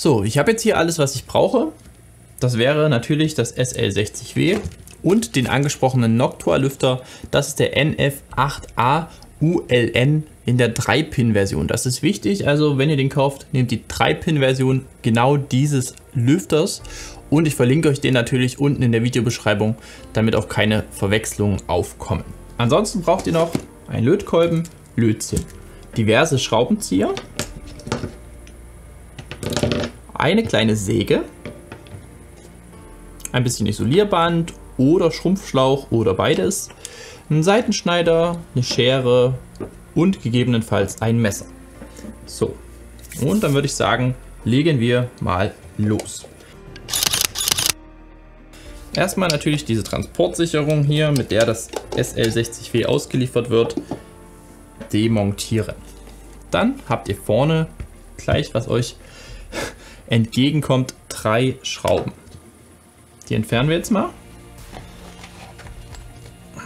So, ich habe jetzt hier alles, was ich brauche. Das wäre natürlich das SL60W und den angesprochenen Noctua-Lüfter. Das ist der NF8A ULN in der 3-Pin-Version. Das ist wichtig, also wenn ihr den kauft, nehmt die 3-Pin-Version genau dieses Lüfters und ich verlinke euch den natürlich unten in der Videobeschreibung, damit auch keine Verwechslungen aufkommen. Ansonsten braucht ihr noch einen Lötkolben, Lötzinn, diverse Schraubenzieher, eine kleine Säge, ein bisschen Isolierband oder Schrumpfschlauch oder beides, einen Seitenschneider, eine Schere und gegebenenfalls ein Messer. So, und dann würde ich sagen, legen wir mal los. Erstmal natürlich diese Transportsicherung hier, mit der das SL60W ausgeliefert wird, demontieren. Dann habt ihr vorne gleich, was euch entgegenkommt, drei Schrauben. Die entfernen wir jetzt mal.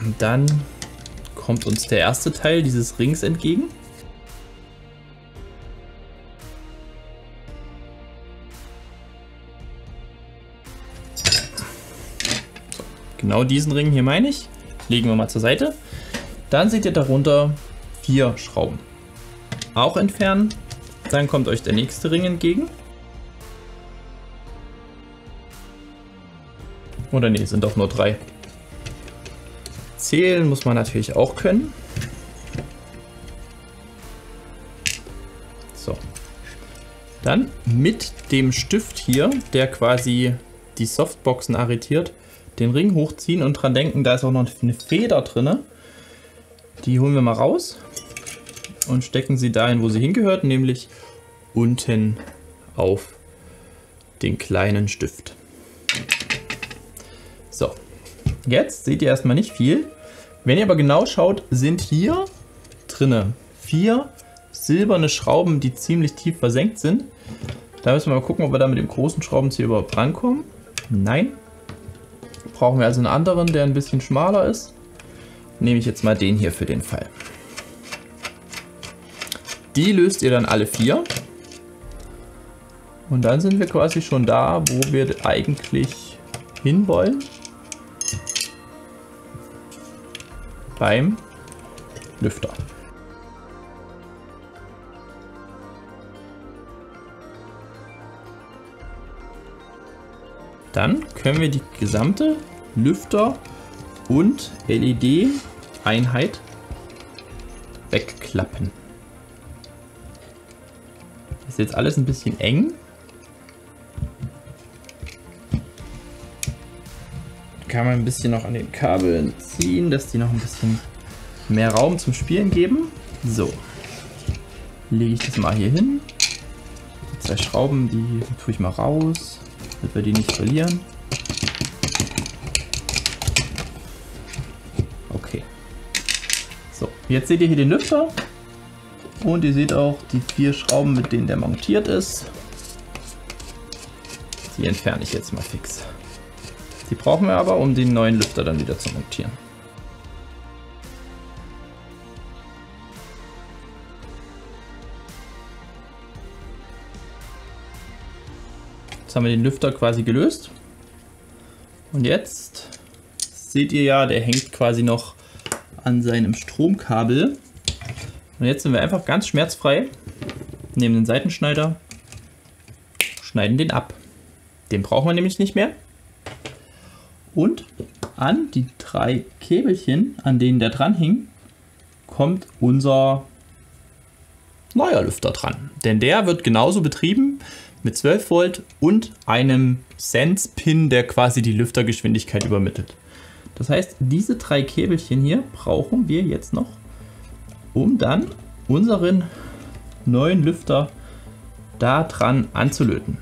Und dann kommt uns der erste Teil dieses Rings entgegen. Genau diesen Ring hier meine ich. Legen wir mal zur Seite. Dann seht ihr darunter vier Schrauben. Auch entfernen. Dann kommt euch der nächste Ring entgegen. Oder nee, sind doch nur drei. Zählen muss man natürlich auch können. So. Dann mit dem Stift hier, der quasi die Softboxen arretiert, den Ring hochziehen und dran denken, da ist auch noch eine Feder drin. Die holen wir mal raus und stecken sie dahin, wo sie hingehört, nämlich unten auf den kleinen Stift. So, jetzt seht ihr erstmal nicht viel. Wenn ihr aber genau schaut, sind hier drinne vier silberne Schrauben, die ziemlich tief versenkt sind. Da müssen wir mal gucken, ob wir da mit dem großen Schraubenzieher überhaupt rankommen. Nein. Brauchen wir also einen anderen, der ein bisschen schmaler ist. Nehme ich jetzt mal den hier für den Fall. Die löst ihr dann alle vier. Und dann sind wir quasi schon da, wo wir eigentlich hinwollen. Beim Lüfter. Dann können wir die gesamte Lüfter- und LED-Einheit wegklappen. Das ist jetzt alles ein bisschen eng. Kann man ein bisschen noch an den Kabeln ziehen, dass die noch ein bisschen mehr Raum zum Spielen geben. So, lege ich das mal hier hin. Die zwei Schrauben, die tue ich mal raus, damit wir die nicht verlieren. Okay. So, jetzt seht ihr hier den Lüfter und ihr seht auch die vier Schrauben, mit denen der montiert ist. Die entferne ich jetzt mal fix. Die brauchen wir aber, um den neuen Lüfter dann wieder zu montieren. Jetzt haben wir den Lüfter quasi gelöst. Und jetzt seht ihr ja, der hängt quasi noch an seinem Stromkabel. Und jetzt sind wir einfach ganz schmerzfrei, nehmen den Seitenschneider, schneiden den ab. Den brauchen wir nämlich nicht mehr. Und an die drei Käbelchen, an denen der dran hing, kommt unser neuer Lüfter dran. Denn der wird genauso betrieben mit 12 Volt und einem Sense-Pin, der quasi die Lüftergeschwindigkeit übermittelt. Das heißt, diese drei Käbelchen hier brauchen wir jetzt noch, um dann unseren neuen Lüfter da dran anzulöten.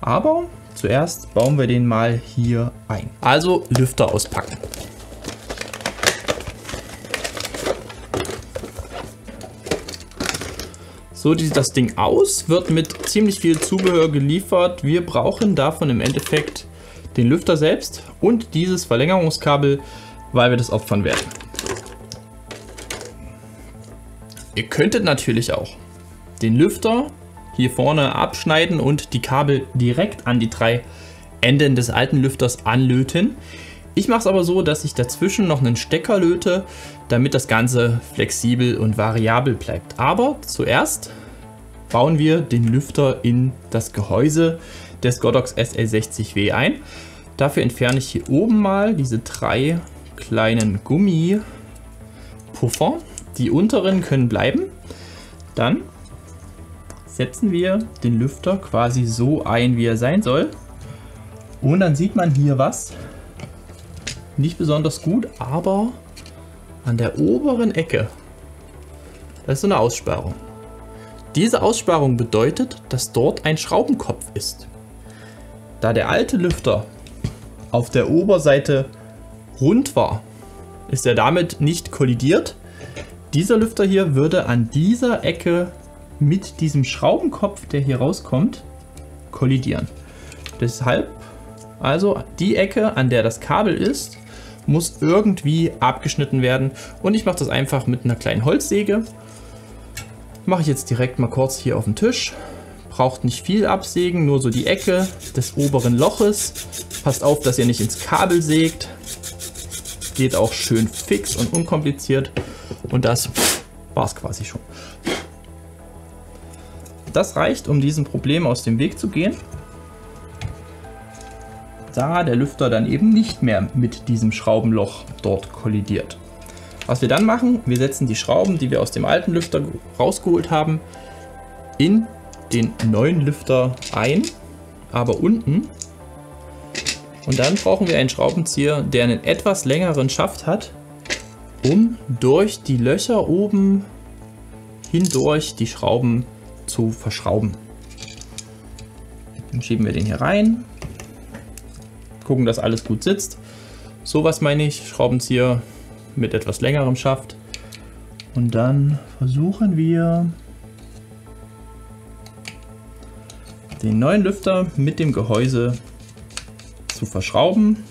Aber Zuerst bauen wir den mal hier ein. Also Lüfter auspacken. So sieht das Ding aus, wird mit ziemlich viel Zubehör geliefert. Wir brauchen davon im Endeffekt den Lüfter selbst und dieses Verlängerungskabel, weil wir das opfern werden. Ihr könntet natürlich auch den Lüfter hier vorne abschneiden und die Kabel direkt an die drei Enden des alten Lüfters anlöten. Ich mache es aber so, dass ich dazwischen noch einen Stecker löte, damit das Ganze flexibel und variabel bleibt. Aber zuerst bauen wir den Lüfter in das Gehäuse des Godox SL60W ein. Dafür entferne ich hier oben mal diese drei kleinen Gummipuffer. Die unteren können bleiben. Dann setzen wir den Lüfter quasi so ein, wie er sein soll. Und dann sieht man hier was. Nicht besonders gut, aber an der oberen Ecke, da ist so eine Aussparung. Diese Aussparung bedeutet, dass dort ein Schraubenkopf ist. Da der alte Lüfter auf der Oberseite rund war, ist er damit nicht kollidiert. Dieser Lüfter hier würde an dieser Ecke mit diesem Schraubenkopf, der hier rauskommt, kollidieren. Deshalb, also die Ecke, an der das Kabel ist, muss irgendwie abgeschnitten werden. Und ich mache das einfach mit einer kleinen Holzsäge. Mache ich jetzt direkt mal kurz hier auf den Tisch. Braucht nicht viel absägen, nur so die Ecke des oberen Loches. Passt auf, dass ihr nicht ins Kabel sägt. Geht auch schön fix und unkompliziert. Und das war es quasi schon. Das reicht, um diesem Problem aus dem Weg zu gehen. Da der Lüfter dann eben nicht mehr mit diesem Schraubenloch dort kollidiert. Was wir dann machen, wir setzen die Schrauben, die wir aus dem alten Lüfter rausgeholt haben, in den neuen Lüfter ein, aber unten. Und dann brauchen wir einen Schraubenzieher, der einen etwas längeren Schaft hat, um durch die Löcher oben hindurch die Schrauben zu verschrauben. Dann schieben wir den hier rein, gucken, dass alles gut sitzt. So was meine ich, Schraubenzieher mit etwas längerem Schaft. Und dann versuchen wir den neuen Lüfter mit dem Gehäuse zu verschrauben.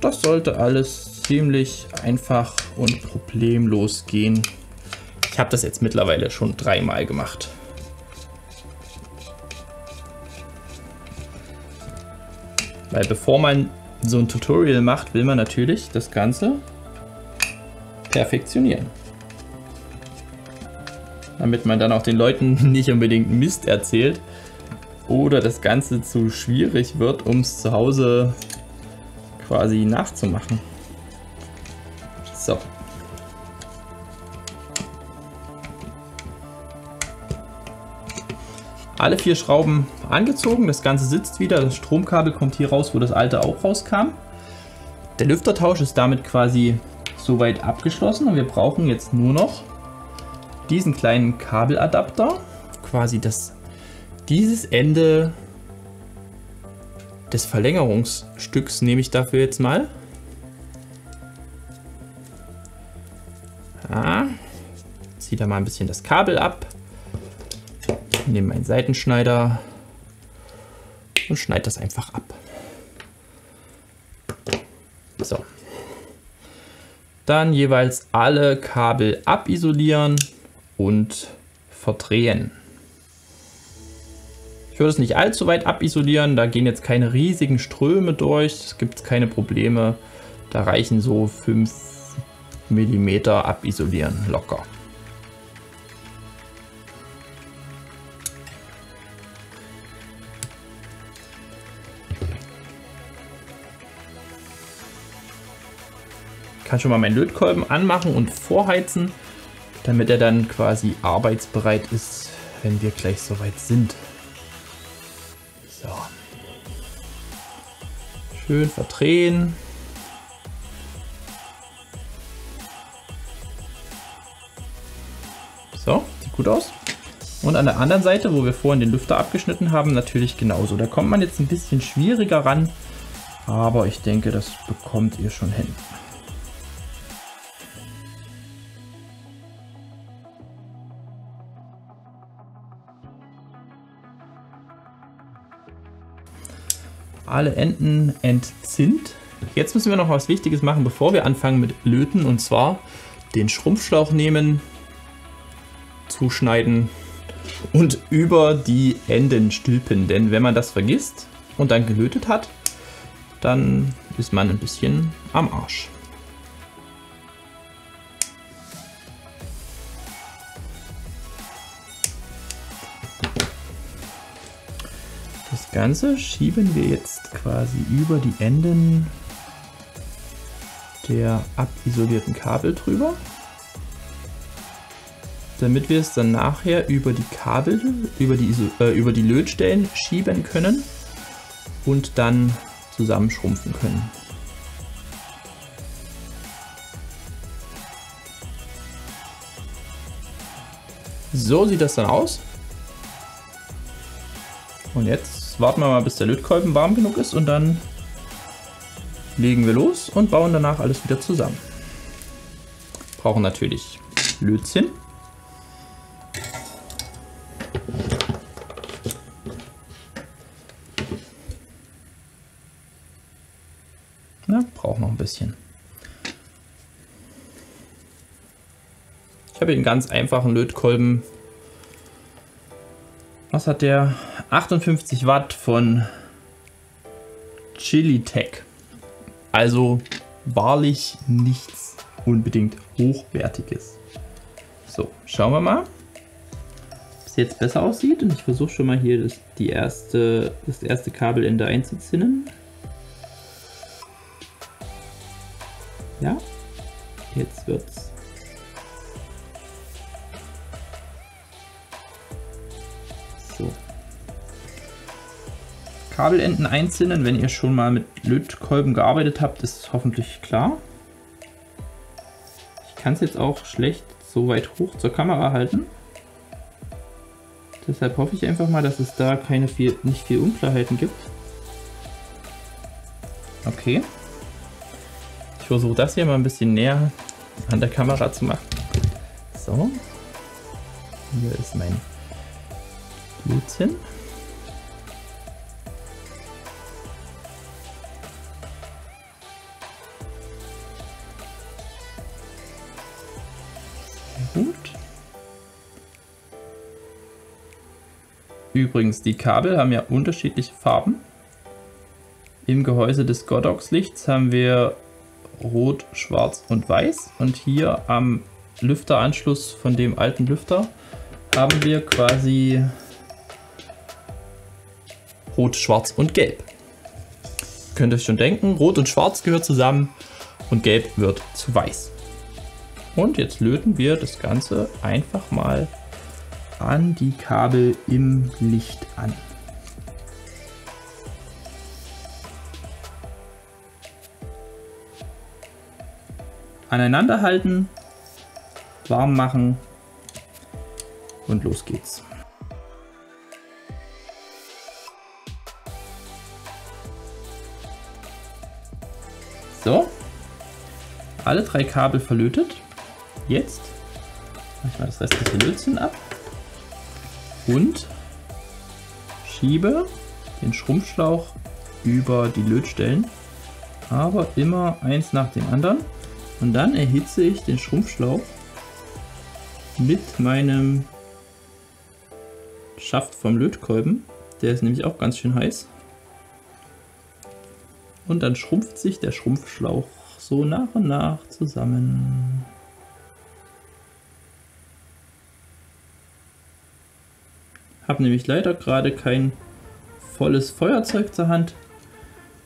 Das sollte alles ziemlich einfach und problemlos gehen. Ich habe das jetzt mittlerweile schon dreimal gemacht. Weil bevor man so ein Tutorial macht, will man natürlich das Ganze perfektionieren. Damit man dann auch den Leuten nicht unbedingt Mist erzählt oder das Ganze zu schwierig wird, um es zu Hause quasi nachzumachen. So. Alle vier Schrauben angezogen, das Ganze sitzt wieder, das Stromkabel kommt hier raus, wo das alte auch rauskam. Der Lüftertausch ist damit quasi soweit abgeschlossen und wir brauchen jetzt nur noch diesen kleinen Kabeladapter, quasi das, dieses Ende des Verlängerungsstücks nehme ich dafür jetzt mal. Ja, ziehe da mal ein bisschen das Kabel ab, nehme meinen Seitenschneider und schneide das einfach ab. So. Dann jeweils alle Kabel abisolieren und verdrehen. Ich würde es nicht allzu weit abisolieren, da gehen jetzt keine riesigen Ströme durch, es gibt keine Probleme. Da reichen so 5 mm abisolieren locker. Kann schon mal meinen Lötkolben anmachen und vorheizen, damit er dann quasi arbeitsbereit ist, wenn wir gleich soweit sind. So. Schön verdrehen. So, sieht gut aus. Und an der anderen Seite, wo wir vorhin den Lüfter abgeschnitten haben, natürlich genauso. Da kommt man jetzt ein bisschen schwieriger ran, aber ich denke, das bekommt ihr schon hin. Alle Enden entzinnt. Jetzt müssen wir noch was Wichtiges machen, bevor wir anfangen mit Löten. Und zwar den Schrumpfschlauch nehmen, zuschneiden und über die Enden stülpen. Denn wenn man das vergisst und dann gelötet hat, dann ist man ein bisschen am Arsch. Ganze schieben wir jetzt quasi über die Enden der abisolierten Kabel drüber, damit wir es dann nachher über die Kabel, über die, äh, über die Lötstellen schieben können und dann zusammenschrumpfen können. So sieht das dann aus. Und jetzt warten wir mal, bis der Lötkolben warm genug ist und dann legen wir los und bauen danach alles wieder zusammen. Brauchen natürlich Lötzinn. Ja, braucht noch ein bisschen. Ich habe hier einen ganz einfachen Lötkolben. Was hat der? 58 Watt von Chilitech. Also wahrlich nichts unbedingt Hochwertiges. So, schauen wir mal, ob es jetzt besser aussieht. Und ich versuche schon mal hier das, die erste, das erste Kabelende einzuzinnen. Ja, jetzt wird's. Kabelenden einzinnen, wenn ihr schon mal mit Lötkolben gearbeitet habt, ist hoffentlich klar. Ich kann es jetzt auch schlecht so weit hoch zur Kamera halten. Deshalb hoffe ich einfach mal, dass es da keine viel, nicht viel Unklarheiten gibt. Okay. Ich versuche das hier mal ein bisschen näher an der Kamera zu machen. So. Hier ist mein. Gut. Übrigens, die Kabel haben ja unterschiedliche Farben. Im Gehäuse des Godox-Lichts haben wir Rot, Schwarz und Weiß. Und hier am Lüfteranschluss von dem alten Lüfter haben wir quasi Rot, Schwarz und Gelb. Könnt ihr euch schon denken, Rot und Schwarz gehört zusammen und Gelb wird zu Weiß. Und jetzt löten wir das Ganze einfach mal an die Kabel im Licht an. Aneinander halten, warm machen und los geht's. So, alle drei Kabel verlötet. Jetzt mache ich mal das restliche Lötzinn ab und schiebe den Schrumpfschlauch über die Lötstellen, aber immer eins nach dem anderen. Und dann erhitze ich den Schrumpfschlauch mit meinem Schaft vom Lötkolben. Der ist nämlich auch ganz schön heiß. Und dann schrumpft sich der Schrumpfschlauch so nach und nach zusammen. Habe nämlich leider gerade kein volles Feuerzeug zur Hand.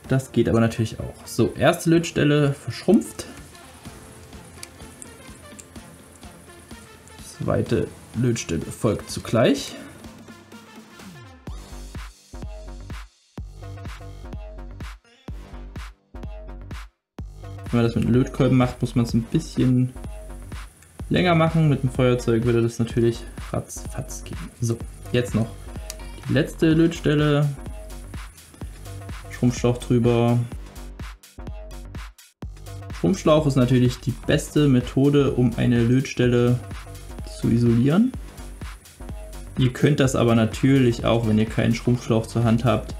Das geht aber natürlich auch. So, erste Lötstelle verschrumpft. Zweite Lötstelle folgt zugleich. Wenn man das mit einem Lötkolben macht, muss man es ein bisschen länger machen. Mit dem Feuerzeug würde das natürlich ratzfatz gehen. So, jetzt noch die letzte Lötstelle. Schrumpfschlauch drüber. Schrumpfschlauch ist natürlich die beste Methode, um eine Lötstelle zu isolieren. Ihr könnt das aber natürlich auch, wenn ihr keinen Schrumpfschlauch zur Hand habt,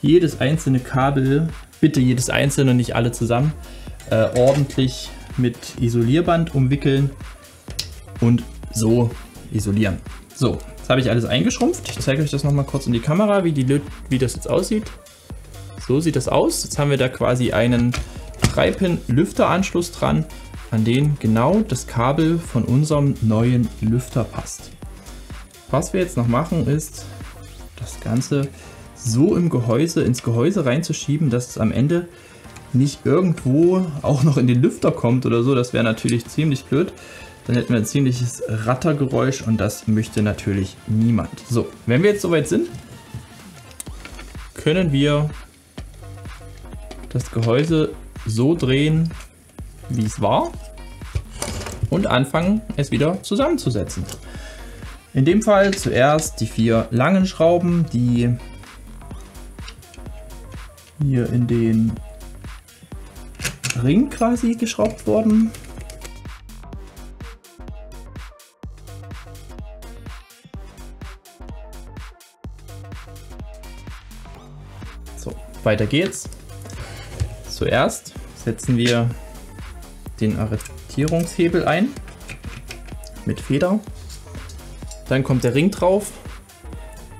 jedes einzelne Kabel, bitte jedes einzelne, nicht alle zusammen, äh, ordentlich mit Isolierband umwickeln und so isolieren. So, Das habe ich alles eingeschrumpft. Ich zeige euch das nochmal kurz in die Kamera, wie, die, wie das jetzt aussieht. So sieht das aus. Jetzt haben wir da quasi einen 3-Pin-Lüfteranschluss dran, an den genau das Kabel von unserem neuen Lüfter passt. Was wir jetzt noch machen ist, das Ganze so im Gehäuse, ins Gehäuse reinzuschieben, dass es am Ende nicht irgendwo auch noch in den Lüfter kommt oder so. Das wäre natürlich ziemlich blöd. Dann hätten wir ein ziemliches Rattergeräusch und das möchte natürlich niemand. So, wenn wir jetzt soweit sind, können wir das Gehäuse so drehen, wie es war und anfangen, es wieder zusammenzusetzen. In dem Fall zuerst die vier langen Schrauben, die hier in den Ring quasi geschraubt wurden. Weiter geht's. Zuerst setzen wir den Arretierungshebel ein mit Feder. Dann kommt der Ring drauf.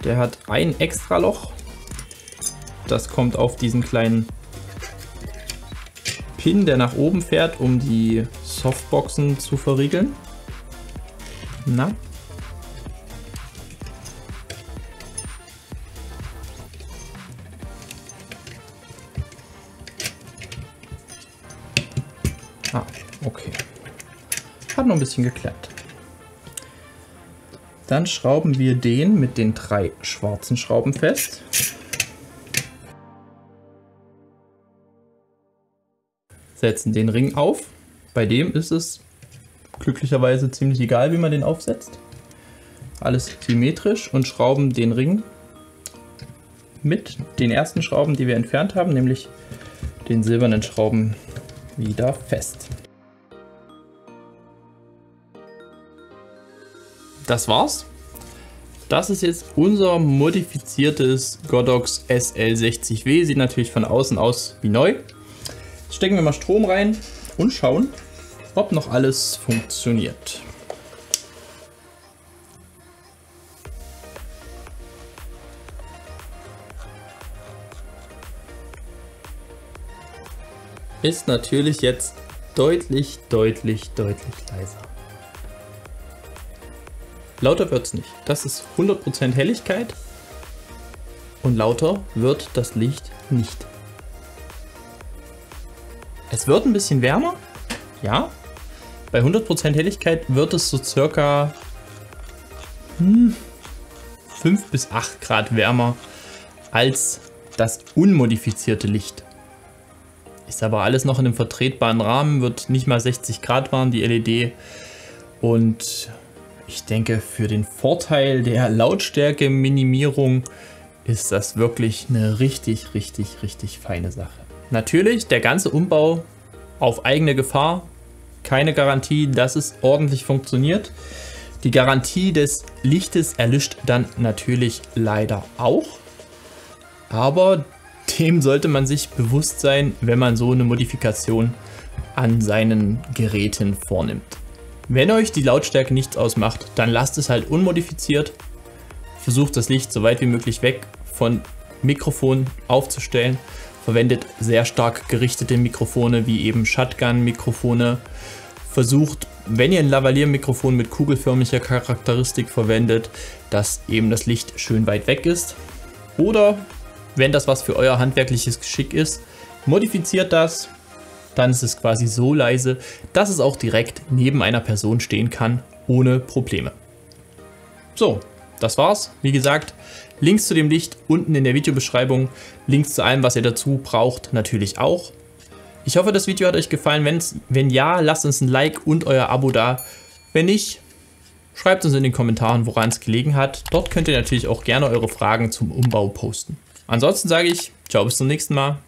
Der hat ein extra Loch. Das kommt auf diesen kleinen Pin, der nach oben fährt, um die Softboxen zu verriegeln. Na, Ah, okay. Hat noch ein bisschen geklemmt. Dann schrauben wir den mit den drei schwarzen Schrauben fest. Setzen den Ring auf. Bei dem ist es glücklicherweise ziemlich egal, wie man den aufsetzt. Alles symmetrisch und schrauben den Ring mit den ersten Schrauben, die wir entfernt haben, nämlich den silbernen Schrauben wieder fest. Das war's. Das ist jetzt unser modifiziertes Godox SL60W. Sieht natürlich von außen aus wie neu. Jetzt stecken wir mal Strom rein und schauen, ob noch alles funktioniert. Ist natürlich jetzt deutlich, deutlich, deutlich leiser. Lauter wird es nicht. Das ist 100% Helligkeit und lauter wird das Licht nicht. Es wird ein bisschen wärmer, ja. Bei 100% Helligkeit wird es so circa hm, 5 bis 8 Grad wärmer als das unmodifizierte Licht. Ist aber alles noch in einem vertretbaren Rahmen, wird nicht mal 60 Grad warm, die LED. Und ich denke, für den Vorteil der Lautstärke-Minimierung ist das wirklich eine richtig, richtig, richtig feine Sache. Natürlich, der ganze Umbau auf eigene Gefahr. Keine Garantie, dass es ordentlich funktioniert. Die Garantie des Lichtes erlischt dann natürlich leider auch. Aber dem sollte man sich bewusst sein, wenn man so eine Modifikation an seinen Geräten vornimmt. Wenn euch die Lautstärke nichts ausmacht, dann lasst es halt unmodifiziert. Versucht das Licht so weit wie möglich weg von Mikrofon aufzustellen. Verwendet sehr stark gerichtete Mikrofone wie eben Shotgun-Mikrofone. Versucht, wenn ihr ein Lavalier-Mikrofon mit kugelförmiger Charakteristik verwendet, dass eben das Licht schön weit weg ist. Oder wenn das was für euer handwerkliches Geschick ist, modifiziert das, dann ist es quasi so leise, dass es auch direkt neben einer Person stehen kann, ohne Probleme. So, das war's. Wie gesagt, Links zu dem Licht unten in der Videobeschreibung, Links zu allem, was ihr dazu braucht, natürlich auch. Ich hoffe, das Video hat euch gefallen. Wenn's, wenn ja, lasst uns ein Like und euer Abo da. Wenn nicht, schreibt uns in den Kommentaren, woran es gelegen hat. Dort könnt ihr natürlich auch gerne eure Fragen zum Umbau posten. Ansonsten sage ich, ciao, bis zum nächsten Mal.